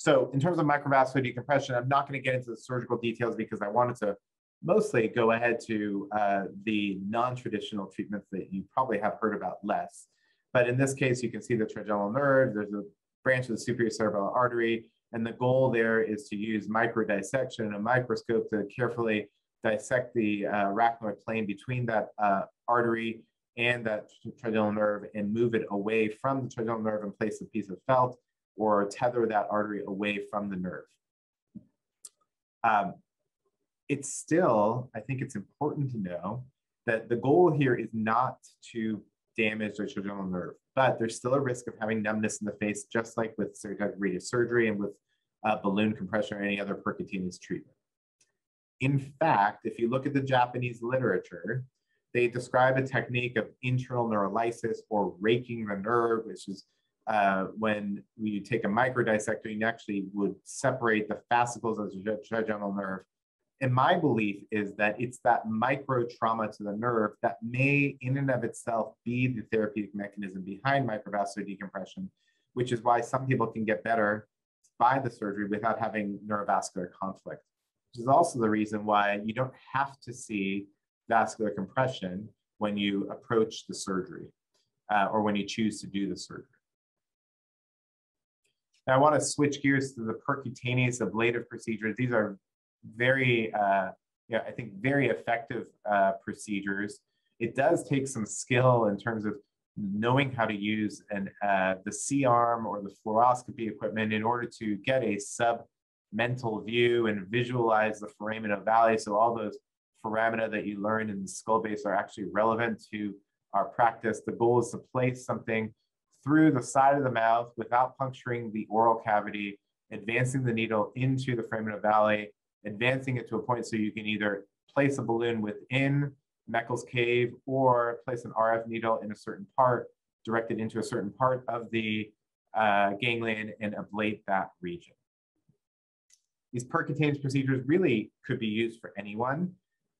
So in terms of microvascular decompression, I'm not going to get into the surgical details because I wanted to mostly go ahead to uh, the non-traditional treatments that you probably have heard about less. But in this case, you can see the trigeminal nerve. There's a branch of the superior cerebellar artery. And the goal there is to use microdissection and a microscope to carefully dissect the uh, arachnoid plane between that uh, artery and that trigeminal nerve and move it away from the trigeminal nerve and place a piece of felt or tether that artery away from the nerve. Um, it's still, I think it's important to know that the goal here is not to damage the trigeminal nerve, but there's still a risk of having numbness in the face, just like with radiosurgery and with uh, balloon compression or any other percutaneous treatment. In fact, if you look at the Japanese literature, they describe a technique of internal neurolysis or raking the nerve, which is uh, when you take a microdissector, you actually would separate the fascicles of the trigeminal nerve. And my belief is that it's that micro trauma to the nerve that may, in and of itself, be the therapeutic mechanism behind microvascular decompression, which is why some people can get better by the surgery without having neurovascular conflict, which is also the reason why you don't have to see vascular compression when you approach the surgery uh, or when you choose to do the surgery. I want to switch gears to the percutaneous ablative procedures. These are very, uh, yeah, I think very effective uh, procedures. It does take some skill in terms of knowing how to use an, uh, the C-arm or the fluoroscopy equipment in order to get a submental view and visualize the foramen ovale. So all those foramina that you learn in the skull base are actually relevant to our practice. The goal is to place something through the side of the mouth without puncturing the oral cavity, advancing the needle into the foramen ovale, advancing it to a point so you can either place a balloon within Meckel's cave or place an RF needle in a certain part, directed into a certain part of the uh, ganglion and ablate that region. These percutaneous procedures really could be used for anyone.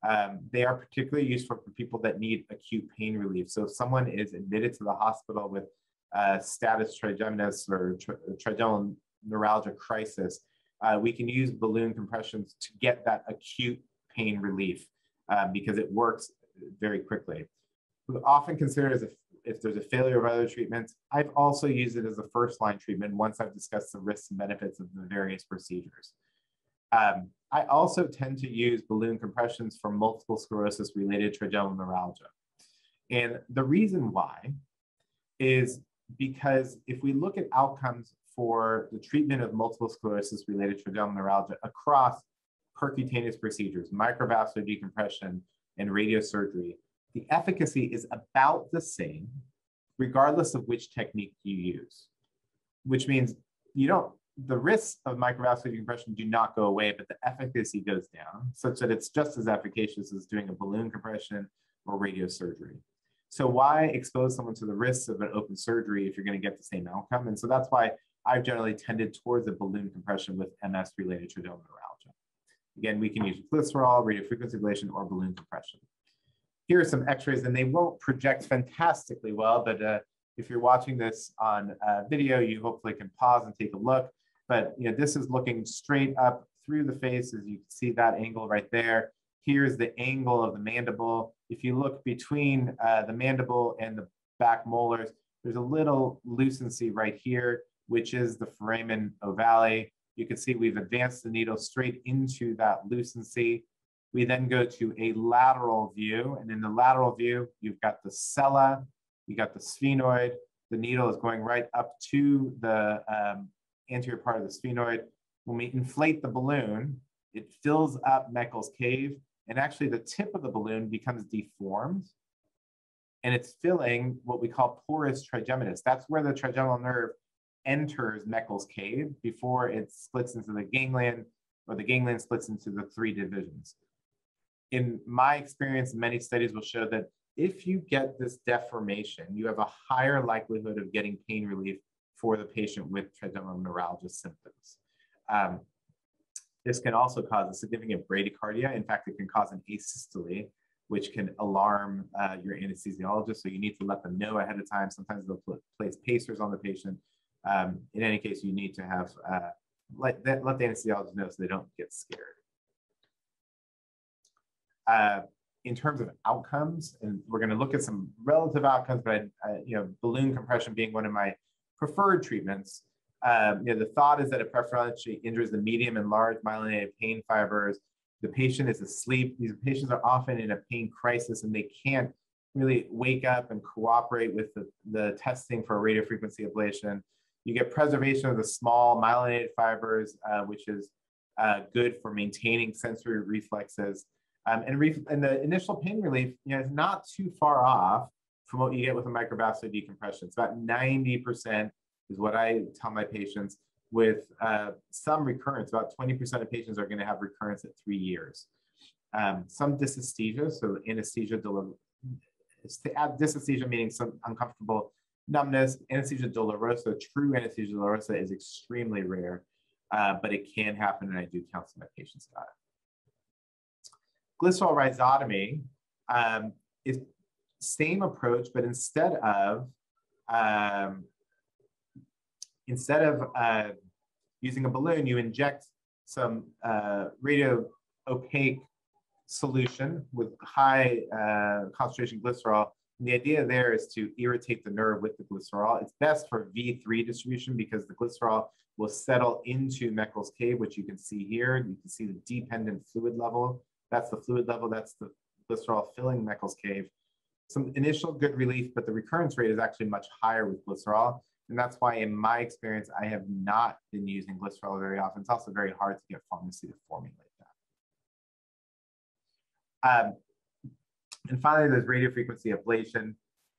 Um, they are particularly useful for people that need acute pain relief. So if someone is admitted to the hospital with uh, status trigeminus or tri trigeminal neuralgia crisis, uh, we can use balloon compressions to get that acute pain relief um, because it works very quickly. We often consider as if, if there's a failure of other treatments. I've also used it as a first line treatment once I've discussed the risks and benefits of the various procedures. Um, I also tend to use balloon compressions for multiple sclerosis related trigeminal neuralgia. And the reason why is because if we look at outcomes for the treatment of multiple sclerosis related trigeminal neuralgia across percutaneous procedures, microvascular decompression, and radiosurgery, the efficacy is about the same regardless of which technique you use, which means you don't the risks of microvascular decompression do not go away, but the efficacy goes down, such that it's just as efficacious as doing a balloon compression or radiosurgery. So why expose someone to the risks of an open surgery if you're going to get the same outcome? And so that's why I've generally tended towards a balloon compression with MS-related trigeminal neuralgia. Again, we can use glycerol, radiofrequency ablation, or balloon compression. Here are some x-rays, and they won't project fantastically well, but uh, if you're watching this on uh, video, you hopefully can pause and take a look. But you know, this is looking straight up through the face, as you can see that angle right there. Here's the angle of the mandible. If you look between uh, the mandible and the back molars, there's a little lucency right here, which is the foramen ovale. You can see we've advanced the needle straight into that lucency. We then go to a lateral view, and in the lateral view, you've got the sella, you got the sphenoid, the needle is going right up to the um, anterior part of the sphenoid. When we inflate the balloon, it fills up Meckel's cave, and actually the tip of the balloon becomes deformed, and it's filling what we call porus trigeminus. That's where the trigeminal nerve enters Meckel's cave before it splits into the ganglion, or the ganglion splits into the three divisions. In my experience, many studies will show that if you get this deformation, you have a higher likelihood of getting pain relief for the patient with trigeminal neuralgia symptoms. Um, this can also cause a significant bradycardia. In fact, it can cause an asystole, which can alarm uh, your anesthesiologist. So you need to let them know ahead of time. Sometimes they'll place pacers on the patient. Um, in any case, you need to have uh, let, let the anesthesiologist know so they don't get scared. Uh, in terms of outcomes, and we're going to look at some relative outcomes, but I, you know, balloon compression being one of my preferred treatments. Um, you know, the thought is that it preferentially injures the medium and large myelinated pain fibers. The patient is asleep. These patients are often in a pain crisis and they can't really wake up and cooperate with the, the testing for a radiofrequency ablation. You get preservation of the small myelinated fibers, uh, which is uh, good for maintaining sensory reflexes. Um, and, and the initial pain relief you know, is not too far off from what you get with a microvascular decompression. It's about 90% is what I tell my patients with uh, some recurrence. About 20% of patients are going to have recurrence at three years. Um, some dysesthesia, so anesthesia, dolorosa. dysesthesia meaning some uncomfortable numbness, anesthesia dolorosa, true anesthesia dolorosa is extremely rare, uh, but it can happen and I do counsel my patients about it. Glycerol rhizotomy um, is same approach, but instead of um, instead of uh, using a balloon, you inject some uh, radio opaque solution with high uh, concentration glycerol. And the idea there is to irritate the nerve with the glycerol. It's best for V3 distribution because the glycerol will settle into Meckel's cave, which you can see here. You can see the dependent fluid level. That's the fluid level. That's the glycerol filling Meckel's cave. Some initial good relief, but the recurrence rate is actually much higher with glycerol. And that's why, in my experience, I have not been using glycerol very often. It's also very hard to get pharmacy to formulate that. Um, and finally, there's radiofrequency ablation,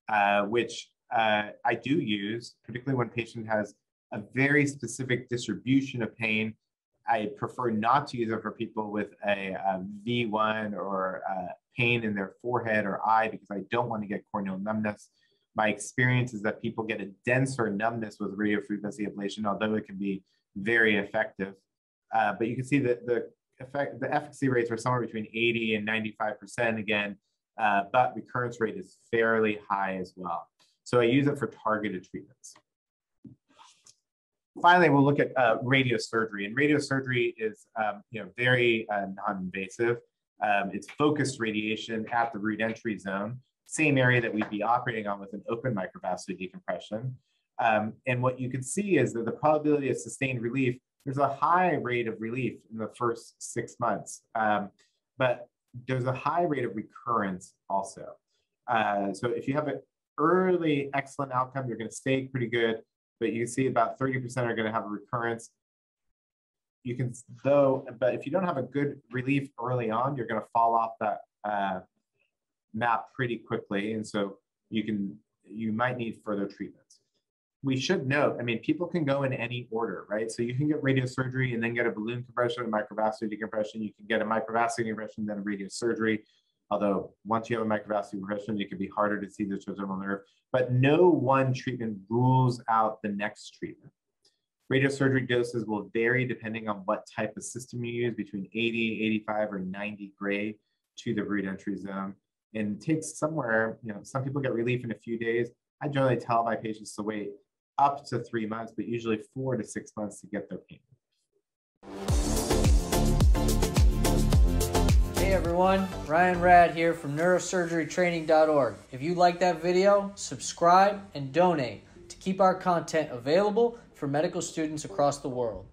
uh, which uh, I do use, particularly when a patient has a very specific distribution of pain. I prefer not to use it for people with a a V1 or pain in their forehead or eye because I don't want to get corneal numbness my experience is that people get a denser numbness with radiofrequency ablation, although it can be very effective. Uh, but you can see that the effect, the efficacy rates are somewhere between 80 and 95% again, uh, but recurrence rate is fairly high as well. So I use it for targeted treatments. Finally, we'll look at uh, radiosurgery, and radiosurgery is um, you know very uh, non-invasive. Um, it's focused radiation at the root entry zone same area that we'd be operating on with an open microvascular decompression. Um, and what you can see is that the probability of sustained relief, there's a high rate of relief in the first six months, um, but there's a high rate of recurrence also. Uh, so if you have an early excellent outcome, you're going to stay pretty good, but you see about 30% are going to have a recurrence. You can, though, but if you don't have a good relief early on, you're going to fall off that uh, map pretty quickly. And so you can, you might need further treatments. We should note, I mean, people can go in any order, right? So you can get radiosurgery and then get a balloon compression, a microvascular decompression. You can get a microvascular decompression, then a radiosurgery. Although once you have a microvascular decompression, it can be harder to see the trigeminal nerve. But no one treatment rules out the next treatment. Radiosurgery doses will vary depending on what type of system you use, between 80, 85, or 90 gray to the root entry zone and takes somewhere, you know, some people get relief in a few days. I generally tell my patients to wait up to three months, but usually four to six months to get their pain. Hey everyone, Ryan Rad here from neurosurgerytraining.org. If you like that video, subscribe and donate to keep our content available for medical students across the world.